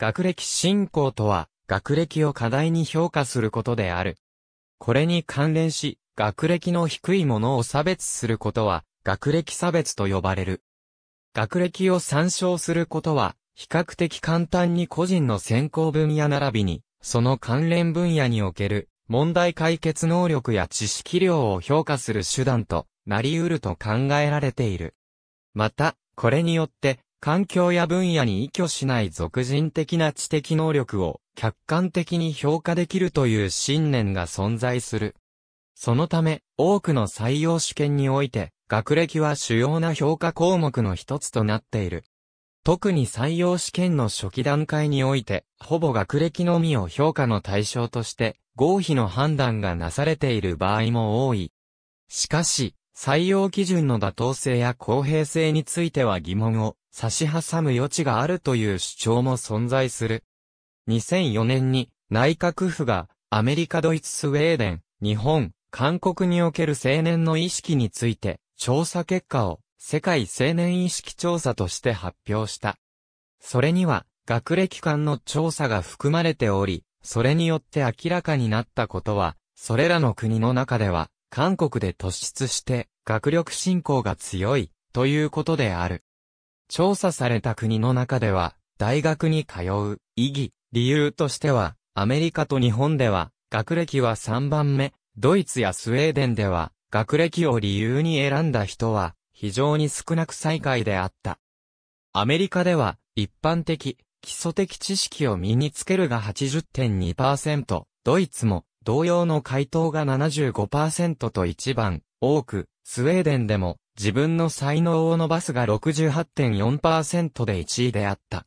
学歴進行とは、学歴を課題に評価することである。これに関連し、学歴の低いものを差別することは、学歴差別と呼ばれる。学歴を参照することは、比較的簡単に個人の専攻分野並びに、その関連分野における問題解決能力や知識量を評価する手段となり得ると考えられている。また、これによって、環境や分野に依拠しない俗人的な知的能力を客観的に評価できるという信念が存在する。そのため、多くの採用試験において、学歴は主要な評価項目の一つとなっている。特に採用試験の初期段階において、ほぼ学歴のみを評価の対象として、合否の判断がなされている場合も多い。しかし、採用基準の妥当性や公平性については疑問を差し挟む余地があるという主張も存在する。2004年に内閣府がアメリカ、ドイツ、スウェーデン、日本、韓国における青年の意識について調査結果を世界青年意識調査として発表した。それには、学歴間の調査が含まれており、それによって明らかになったことは、それらの国の中では、韓国で突出して学力進行が強いということである。調査された国の中では、大学に通う意義、理由としては、アメリカと日本では、学歴は3番目、ドイツやスウェーデンでは、学歴を理由に選んだ人は、非常に少なく最下位であった。アメリカでは、一般的、基礎的知識を身につけるが80.2%、ドイツも、同様の回答が75%と一番多く、スウェーデンでも自分の才能を伸ばすが68.4%で1位であった。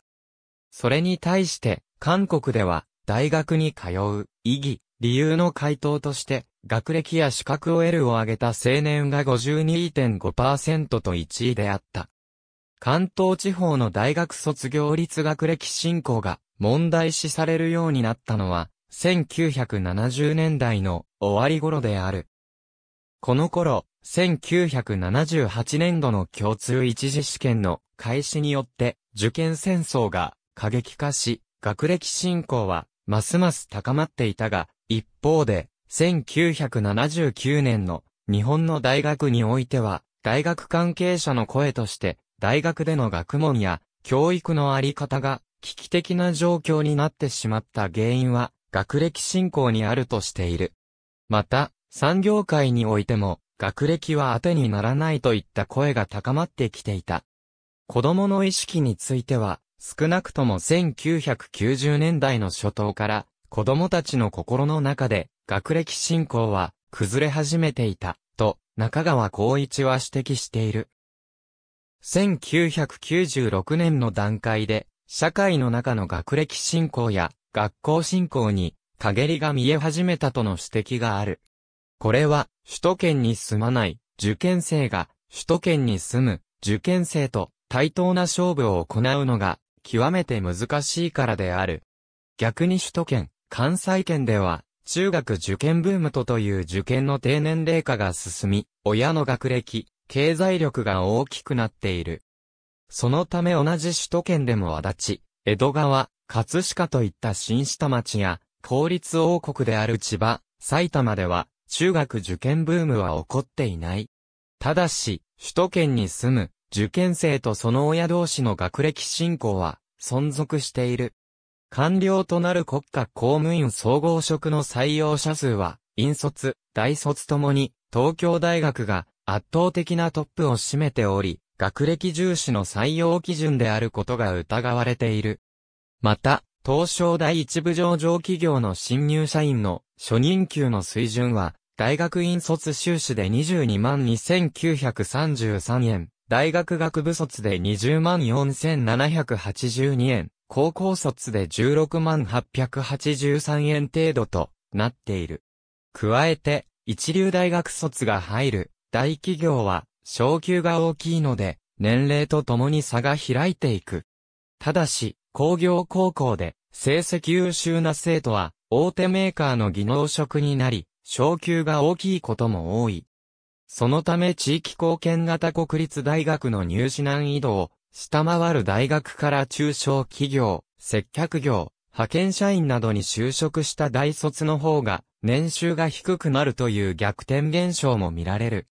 それに対して、韓国では、大学に通う、意義、理由の回答として、学歴や資格を得るを挙げた青年が52.5%と1位であった。関東地方の大学卒業率学歴進行が問題視されるようになったのは、1970年代の終わり頃である。この頃、1978年度の共通一次試験の開始によって受験戦争が過激化し、学歴進行はますます高まっていたが、一方で1979年の日本の大学においては、大学関係者の声として、大学での学問や教育のあり方が危機的な状況になってしまった原因は、学歴進行にあるとしている。また、産業界においても、学歴は当てにならないといった声が高まってきていた。子供の意識については、少なくとも1990年代の初頭から、子供たちの心の中で、学歴進行は崩れ始めていた、と中川光一は指摘している。1996年の段階で、社会の中の学歴進行や学校進行に陰りが見え始めたとの指摘がある。これは首都圏に住まない受験生が首都圏に住む受験生と対等な勝負を行うのが極めて難しいからである。逆に首都圏、関西圏では中学受験ブームとという受験の低年齢化が進み、親の学歴、経済力が大きくなっている。そのため同じ首都圏でも足立、江戸川、葛飾といった新下町や、公立王国である千葉、埼玉では、中学受験ブームは起こっていない。ただし、首都圏に住む受験生とその親同士の学歴進行は存続している。官僚となる国家公務員総合職の採用者数は、引率、大卒ともに、東京大学が圧倒的なトップを占めており、学歴重視の採用基準であることが疑われている。また、東証第一部上場企業の新入社員の初任給の水準は、大学院卒修士で22万2933円、大学学部卒で20万4782円、高校卒で16万883円程度となっている。加えて、一流大学卒が入る大企業は昇給が大きいので、年齢とともに差が開いていく。ただし、工業高校で成績優秀な生徒は大手メーカーの技能職になり、昇給が大きいことも多い。そのため地域貢献型国立大学の入試難易度を下回る大学から中小企業、接客業、派遣社員などに就職した大卒の方が、年収が低くなるという逆転現象も見られる。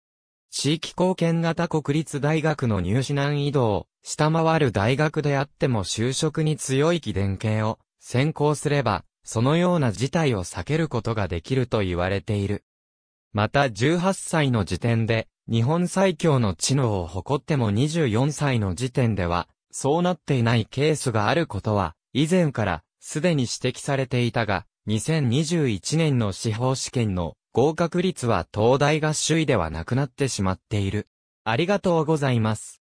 地域貢献型国立大学の入試難易度を下回る大学であっても就職に強い気伝系を先行すれば、そのような事態を避けることができると言われている。また18歳の時点で、日本最強の知能を誇っても24歳の時点では、そうなっていないケースがあることは、以前からすでに指摘されていたが、2021年の司法試験の合格率は東大が首位ではなくなってしまっている。ありがとうございます。